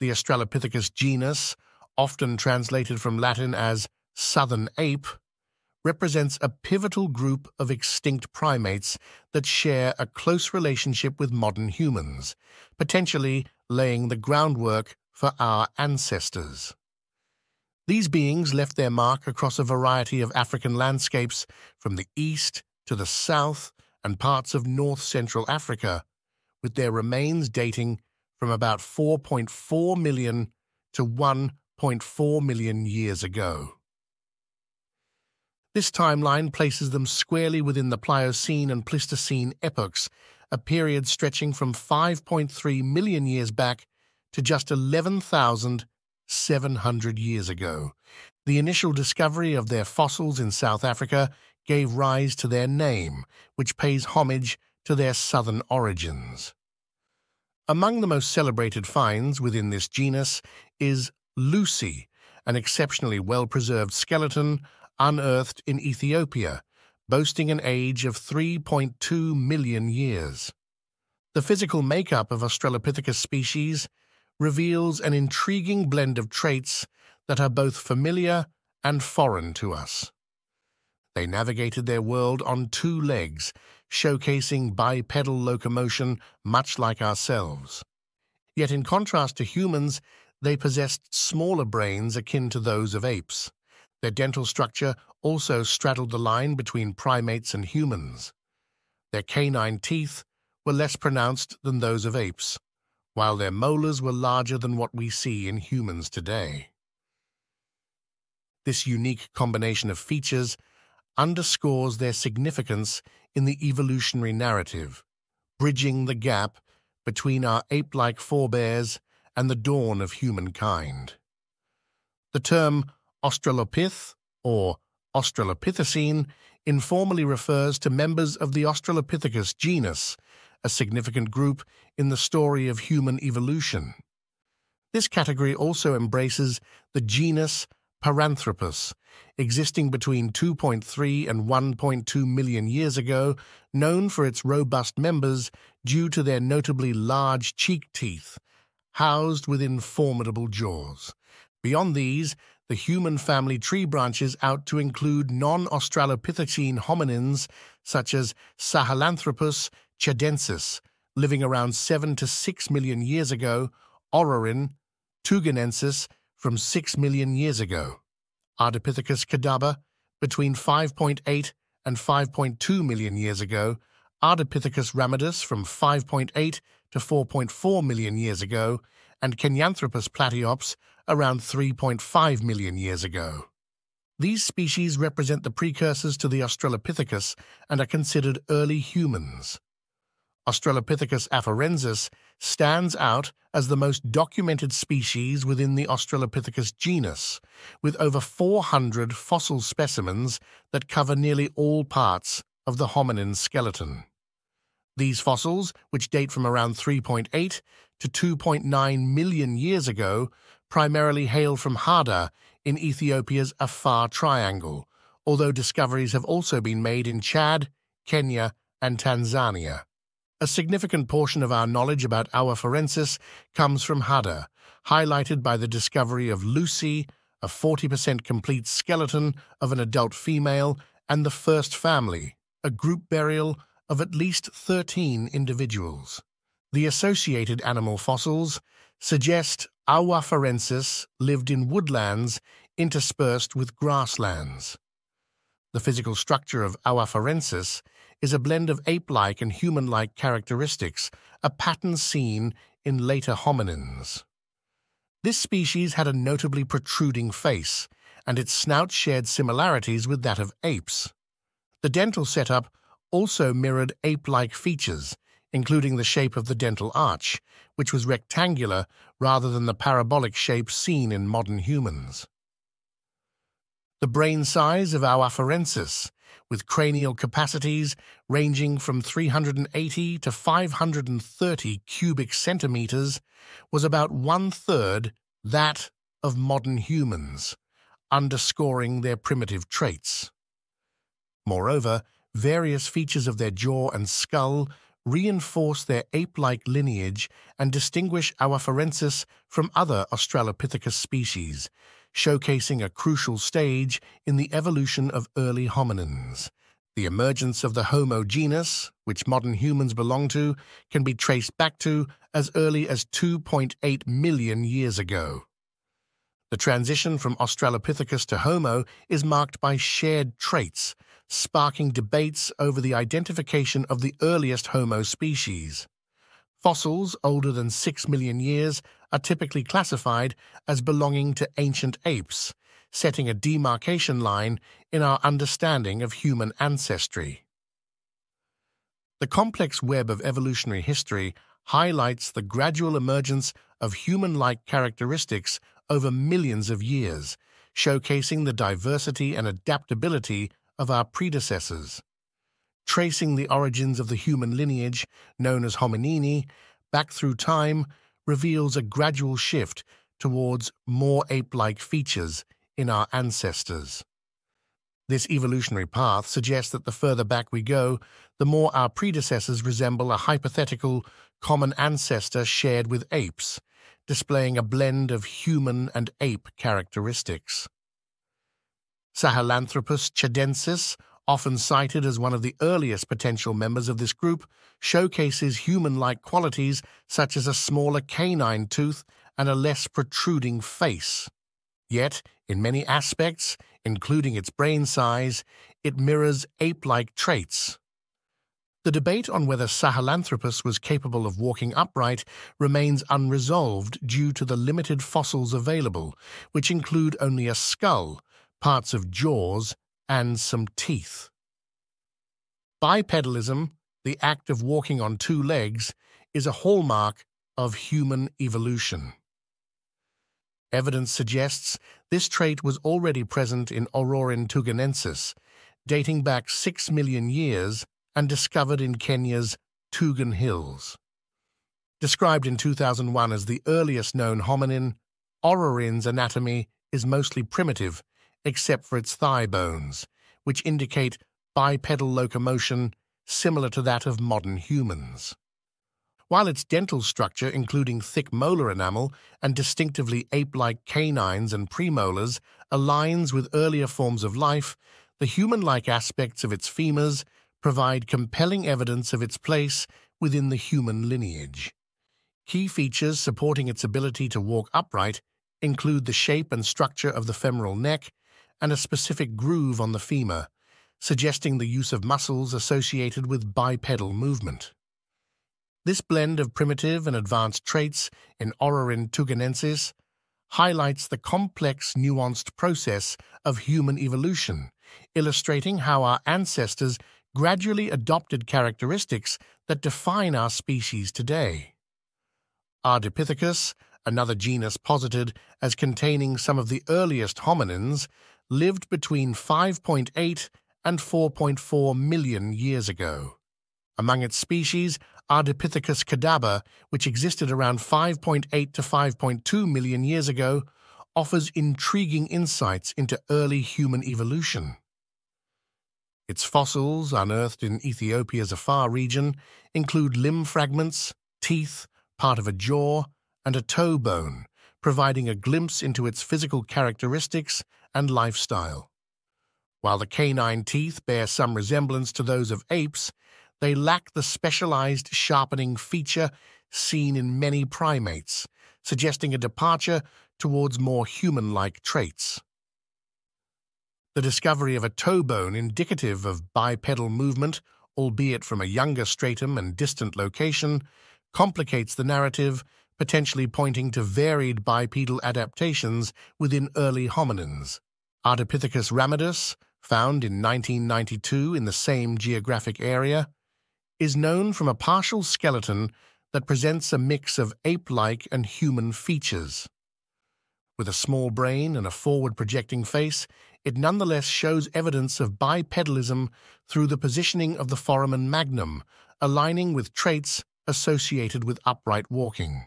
the Australopithecus genus, often translated from Latin as southern ape, represents a pivotal group of extinct primates that share a close relationship with modern humans, potentially laying the groundwork for our ancestors. These beings left their mark across a variety of African landscapes from the east to the south and parts of north-central Africa, with their remains dating from about 4.4 million to 1.4 million years ago. This timeline places them squarely within the Pliocene and Pleistocene epochs, a period stretching from 5.3 million years back to just 11,700 years ago. The initial discovery of their fossils in South Africa gave rise to their name, which pays homage to their southern origins. Among the most celebrated finds within this genus is Lucy, an exceptionally well-preserved skeleton unearthed in Ethiopia, boasting an age of 3.2 million years. The physical makeup of Australopithecus species reveals an intriguing blend of traits that are both familiar and foreign to us. They navigated their world on two legs, showcasing bipedal locomotion much like ourselves. Yet in contrast to humans, they possessed smaller brains akin to those of apes. Their dental structure also straddled the line between primates and humans. Their canine teeth were less pronounced than those of apes, while their molars were larger than what we see in humans today. This unique combination of features underscores their significance in the evolutionary narrative, bridging the gap between our ape-like forebears and the dawn of humankind. The term Australopith, or Australopithecine, informally refers to members of the Australopithecus genus, a significant group in the story of human evolution. This category also embraces the genus Paranthropus, existing between 2.3 and 1.2 million years ago, known for its robust members due to their notably large cheek teeth, housed within formidable jaws. Beyond these, the human family tree branches out to include non-Australopithecine hominins such as Sahelanthropus tchadensis, living around 7 to 6 million years ago, Orrorin, tugenensis, from 6 million years ago, Ardipithecus kadabba, between 5.8 and 5.2 million years ago, Ardipithecus ramidus from 5.8 to 4.4 million years ago, and Kenyanthropus platyops around 3.5 million years ago. These species represent the precursors to the Australopithecus and are considered early humans. Australopithecus afarensis stands out as the most documented species within the Australopithecus genus, with over 400 fossil specimens that cover nearly all parts of the hominin skeleton. These fossils, which date from around 3.8 to 2.9 million years ago, primarily hail from Hadar in Ethiopia's Afar Triangle, although discoveries have also been made in Chad, Kenya, and Tanzania. A significant portion of our knowledge about A. afarensis comes from Hadar, highlighted by the discovery of Lucy, a 40% complete skeleton of an adult female, and the first family, a group burial of at least 13 individuals. The associated animal fossils suggest A. afarensis lived in woodlands interspersed with grasslands. The physical structure of A. afarensis is a blend of ape-like and human-like characteristics, a pattern seen in later hominins. This species had a notably protruding face, and its snout shared similarities with that of apes. The dental setup also mirrored ape-like features, including the shape of the dental arch, which was rectangular rather than the parabolic shape seen in modern humans. The brain size of A. afarensis with cranial capacities ranging from 380 to 530 cubic centimeters, was about one-third that of modern humans, underscoring their primitive traits. Moreover, various features of their jaw and skull reinforce their ape-like lineage and distinguish afarensis from other Australopithecus species, showcasing a crucial stage in the evolution of early hominins. The emergence of the Homo genus, which modern humans belong to, can be traced back to as early as 2.8 million years ago. The transition from Australopithecus to Homo is marked by shared traits, sparking debates over the identification of the earliest Homo species. Fossils older than 6 million years are typically classified as belonging to ancient apes, setting a demarcation line in our understanding of human ancestry. The complex web of evolutionary history highlights the gradual emergence of human-like characteristics over millions of years, showcasing the diversity and adaptability of our predecessors. Tracing the origins of the human lineage, known as hominini, back through time reveals a gradual shift towards more ape-like features in our ancestors. This evolutionary path suggests that the further back we go, the more our predecessors resemble a hypothetical common ancestor shared with apes, displaying a blend of human and ape characteristics. Sahelanthropus tchadensis, often cited as one of the earliest potential members of this group, showcases human-like qualities such as a smaller canine tooth and a less protruding face. Yet, in many aspects, including its brain size, it mirrors ape-like traits. The debate on whether Sahelanthropus was capable of walking upright remains unresolved due to the limited fossils available, which include only a skull, parts of jaws, and some teeth. Bipedalism, the act of walking on two legs, is a hallmark of human evolution. Evidence suggests this trait was already present in Orrorin tugenensis, dating back six million years and discovered in Kenya's Tugen Hills. Described in 2001 as the earliest known hominin, Orrorin's anatomy is mostly primitive, except for its thigh bones, which indicate bipedal locomotion similar to that of modern humans. While its dental structure, including thick molar enamel and distinctively ape-like canines and premolars, aligns with earlier forms of life, the human-like aspects of its femurs provide compelling evidence of its place within the human lineage. Key features supporting its ability to walk upright include the shape and structure of the femoral neck and a specific groove on the femur, suggesting the use of muscles associated with bipedal movement. This blend of primitive and advanced traits in Orrorin tugenensis highlights the complex, nuanced process of human evolution, illustrating how our ancestors gradually adopted characteristics that define our species today. Ardipithecus, another genus posited as containing some of the earliest hominins, lived between 5.8 and 4.4 million years ago. Among its species, Ardipithecus kadabba, which existed around 5.8 to 5.2 million years ago, offers intriguing insights into early human evolution. Its fossils, unearthed in Ethiopia's Afar region, include limb fragments, teeth, part of a jaw, and a toe bone, providing a glimpse into its physical characteristics and lifestyle. While the canine teeth bear some resemblance to those of apes, they lack the specialized sharpening feature seen in many primates, suggesting a departure towards more human-like traits. The discovery of a toe bone indicative of bipedal movement, albeit from a younger stratum and distant location, complicates the narrative, potentially pointing to varied bipedal adaptations within early hominins. Ardipithecus ramidus, found in 1992 in the same geographic area, is known from a partial skeleton that presents a mix of ape-like and human features. With a small brain and a forward-projecting face, it nonetheless shows evidence of bipedalism through the positioning of the foramen magnum, aligning with traits associated with upright walking.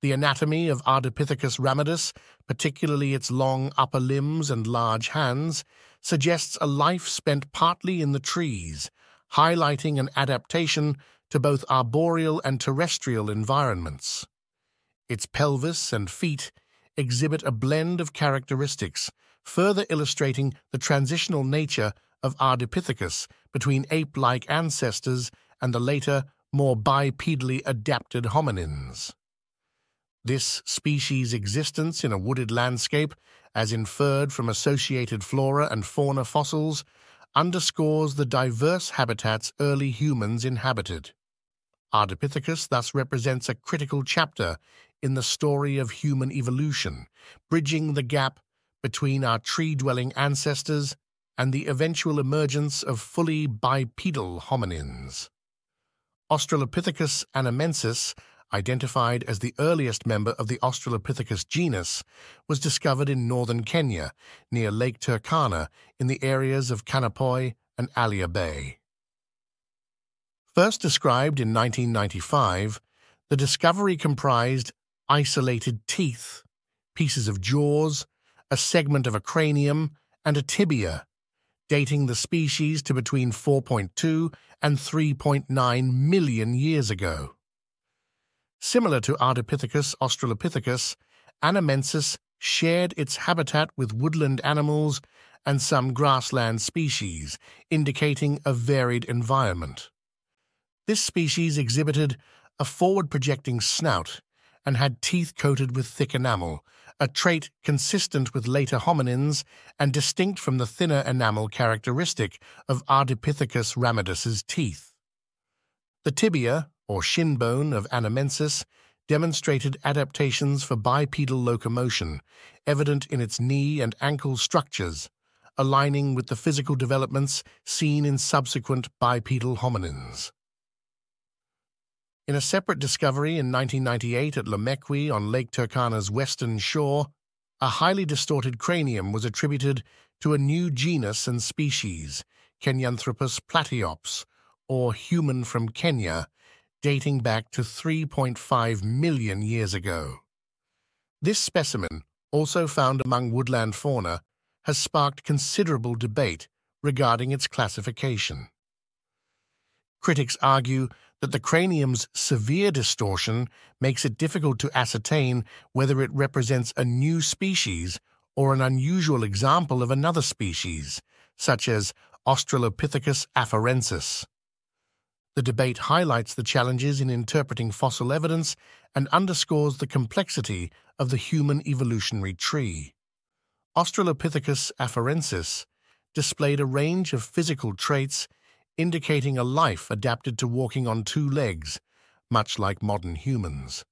The anatomy of Ardipithecus ramidus, particularly its long upper limbs and large hands, suggests a life spent partly in the trees, highlighting an adaptation to both arboreal and terrestrial environments. Its pelvis and feet exhibit a blend of characteristics, further illustrating the transitional nature of Ardipithecus between ape-like ancestors and the later, more bipedally adapted hominins. This species' existence in a wooded landscape, as inferred from associated flora and fauna fossils, underscores the diverse habitats early humans inhabited. Ardipithecus thus represents a critical chapter in the story of human evolution, bridging the gap between our tree-dwelling ancestors and the eventual emergence of fully bipedal hominins. Australopithecus anamensis, identified as the earliest member of the Australopithecus genus, was discovered in northern Kenya, near Lake Turkana, in the areas of Kanapoi and Alia Bay. First described in 1995, the discovery comprised isolated teeth, pieces of jaws, a segment of a cranium, and a tibia, dating the species to between 4.2 and 3.9 million years ago. Similar to Ardipithecus australopithecus, Anamensis shared its habitat with woodland animals and some grassland species, indicating a varied environment. This species exhibited a forward-projecting snout and had teeth coated with thick enamel, a trait consistent with later hominins and distinct from the thinner enamel characteristic of Ardipithecus ramidus's teeth. The tibia, or shin bone, of anamensis demonstrated adaptations for bipedal locomotion, evident in its knee and ankle structures, aligning with the physical developments seen in subsequent bipedal hominins. In a separate discovery in 1998 at Lomekwi on Lake Turkana's western shore, a highly distorted cranium was attributed to a new genus and species, Kenyanthropus platyops, or human from Kenya, dating back to 3.5 million years ago. This specimen, also found among woodland fauna, has sparked considerable debate regarding its classification. Critics argue that the cranium's severe distortion makes it difficult to ascertain whether it represents a new species or an unusual example of another species, such as Australopithecus afarensis. The debate highlights the challenges in interpreting fossil evidence and underscores the complexity of the human evolutionary tree. Australopithecus afarensis displayed a range of physical traits indicating a life adapted to walking on two legs, much like modern humans.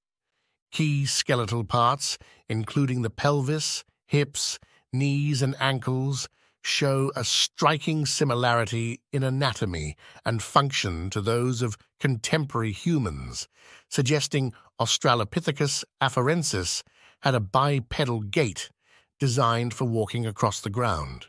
Key skeletal parts, including the pelvis, hips, knees, and ankles, show a striking similarity in anatomy and function to those of contemporary humans, suggesting Australopithecus afarensis had a bipedal gait designed for walking across the ground.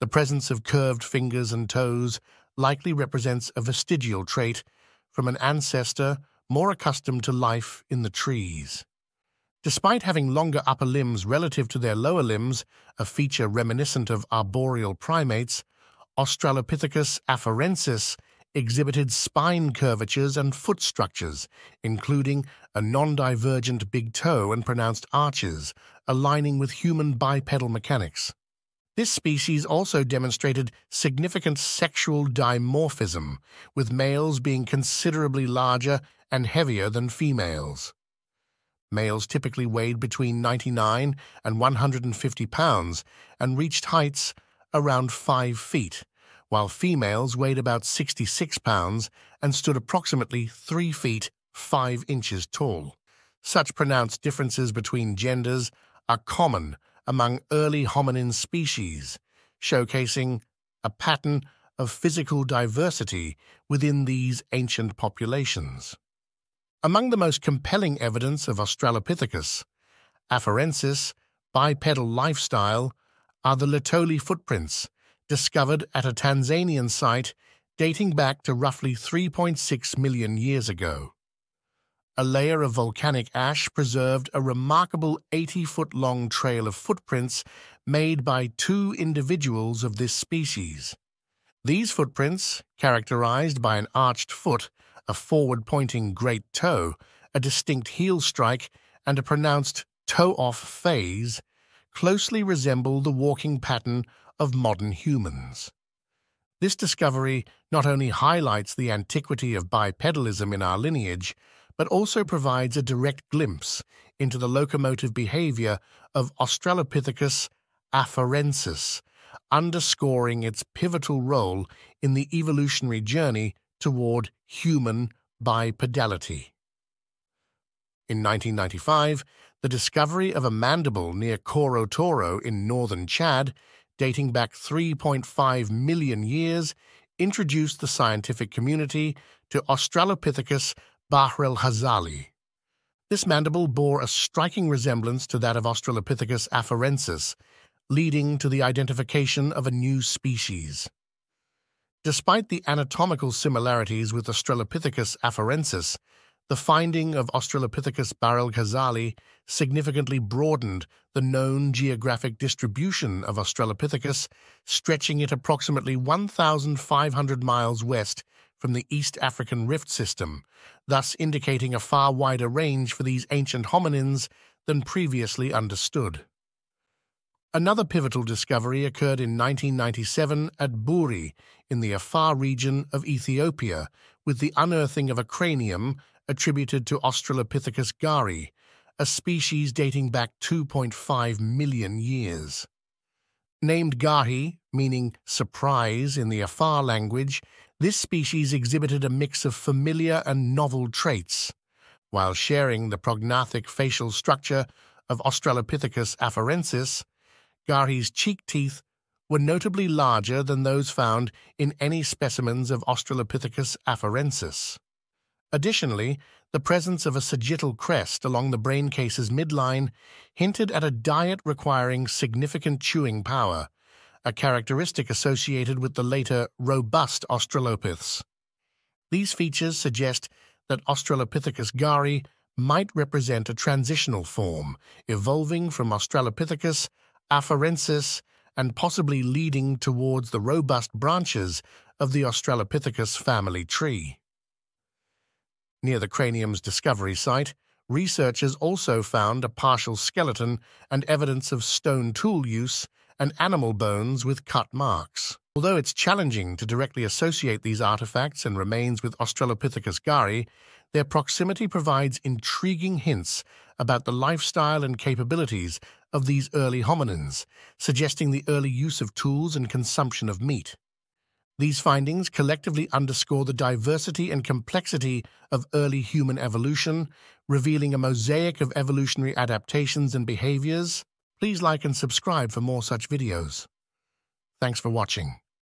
The presence of curved fingers and toes likely represents a vestigial trait from an ancestor more accustomed to life in the trees. Despite having longer upper limbs relative to their lower limbs, a feature reminiscent of arboreal primates, Australopithecus afarensis exhibited spine curvatures and foot structures, including a non-divergent big toe and pronounced arches, aligning with human bipedal mechanics. This species also demonstrated significant sexual dimorphism, with males being considerably larger and heavier than females. Males typically weighed between 99 and 150 pounds and reached heights around 5 feet, while females weighed about 66 pounds and stood approximately 3 feet 5 inches tall. Such pronounced differences between genders are common among early hominin species, showcasing a pattern of physical diversity within these ancient populations. Among the most compelling evidence of Australopithecus, afarensis, bipedal lifestyle, are the Laetoli footprints, discovered at a Tanzanian site dating back to roughly 3.6 million years ago a layer of volcanic ash preserved a remarkable 80-foot-long trail of footprints made by two individuals of this species. These footprints, characterized by an arched foot, a forward-pointing great toe, a distinct heel strike, and a pronounced toe-off phase, closely resemble the walking pattern of modern humans. This discovery not only highlights the antiquity of bipedalism in our lineage, but also provides a direct glimpse into the locomotive behavior of Australopithecus afarensis, underscoring its pivotal role in the evolutionary journey toward human bipedality. In 1995, the discovery of a mandible near Koro Toro in northern Chad, dating back 3.5 million years, introduced the scientific community to Australopithecus Bahr el Ghazali. This mandible bore a striking resemblance to that of Australopithecus afarensis, leading to the identification of a new species. Despite the anatomical similarities with Australopithecus afarensis, the finding of Australopithecus el significantly broadened the known geographic distribution of Australopithecus, stretching it approximately 1,500 miles west from the East African Rift System, thus indicating a far wider range for these ancient hominins than previously understood. Another pivotal discovery occurred in 1997 at Bouri in the Afar region of Ethiopia with the unearthing of a cranium attributed to Australopithecus garhi, a species dating back 2.5 million years. Named Garhi, meaning surprise in the Afar language, this species exhibited a mix of familiar and novel traits. While sharing the prognathic facial structure of Australopithecus afarensis, Garhi's cheek teeth were notably larger than those found in any specimens of Australopithecus afarensis. Additionally, the presence of a sagittal crest along the brain case's midline hinted at a diet requiring significant chewing power, a characteristic associated with the later robust Australopiths. These features suggest that Australopithecus garhi might represent a transitional form, evolving from Australopithecus afarensis and possibly leading towards the robust branches of the Australopithecus family tree. Near the cranium's discovery site, researchers also found a partial skeleton and evidence of stone tool use and animal bones with cut marks. Although it's challenging to directly associate these artifacts and remains with Australopithecus garhi, their proximity provides intriguing hints about the lifestyle and capabilities of these early hominins, suggesting the early use of tools and consumption of meat. These findings collectively underscore the diversity and complexity of early human evolution, revealing a mosaic of evolutionary adaptations and behaviors. Please like and subscribe for more such videos. Thanks for watching.